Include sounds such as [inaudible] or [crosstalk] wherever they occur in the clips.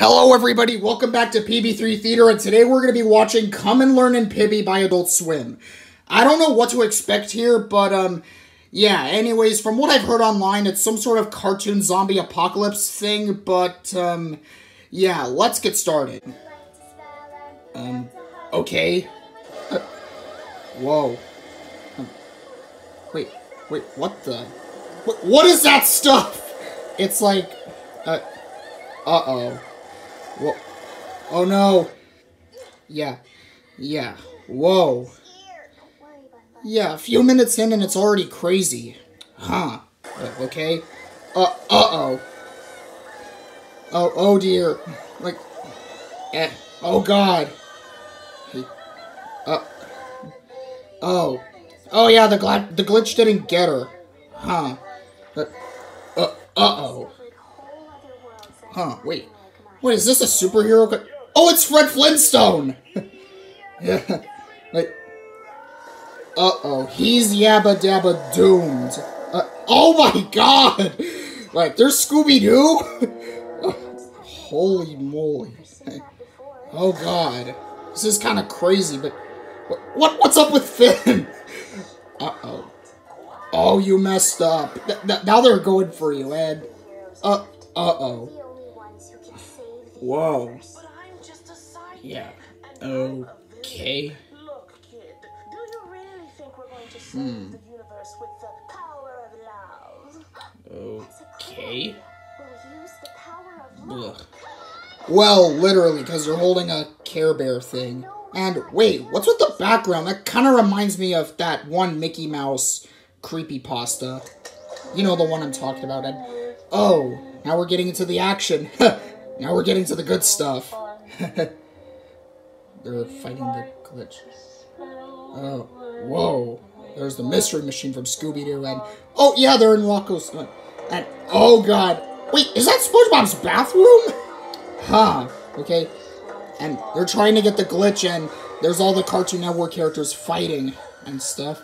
Hello, everybody. Welcome back to PB3 Theater, and today we're going to be watching Come and Learn in Pibby by Adult Swim. I don't know what to expect here, but, um, yeah, anyways, from what I've heard online, it's some sort of cartoon zombie apocalypse thing, but, um, yeah, let's get started. Um, okay. Uh, whoa. Wait, wait, what the? What, what is that stuff? It's like, uh, uh-oh. Whoa. Oh no. Yeah. Yeah. Whoa. Yeah, a few minutes in and it's already crazy. Huh. Uh, okay. Uh, uh-oh. Oh, oh dear. Like, eh. Oh god. Uh. Oh. Oh yeah, the, gl the glitch didn't get her. Huh. Uh, uh, uh-oh. Huh, wait. Wait, is this a superhero? Oh, it's Fred Flintstone! [laughs] yeah. Like, uh-oh. He's Yabba Dabba doomed. Uh, oh my god! Like, there's Scooby-Doo? [laughs] holy moly. Oh god. This is kind of crazy, but... What, what's up with Finn? [laughs] Uh-oh. Oh, you messed up. Th now they're going for you, and... Uh, uh-oh. Whoa. Yeah. Okay. Look, kid, do you really think we're going to save Hmm. the universe with the power of love? Okay. We'll use the power of love. Ugh. Well, literally, because you're holding a Care Bear thing. And wait, what's with the background? That kind of reminds me of that one Mickey Mouse creepy pasta. You know the one I'm talking about. And oh, now we're getting into the action. [laughs] now we're getting to the good stuff. [laughs] They're fighting the glitch. Oh, whoa. There's the mystery machine from Scooby Doo, and oh yeah, they're in Rocko's. And oh god, wait, is that SpongeBob's bathroom? [laughs] Huh. Okay. And they're trying to get the glitch, and there's all the Cartoon Network characters fighting and stuff.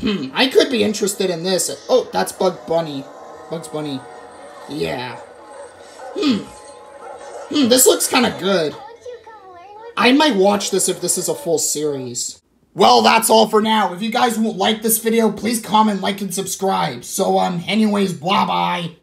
Hmm, I could be interested in this. Oh, that's Bug Bunny. Bugs Bunny. Yeah. Hmm. Hmm, this looks kind of good. I might watch this if this is a full series. Well, that's all for now. If you guys like this video, please comment, like, and subscribe. So, um, anyways, bye-bye.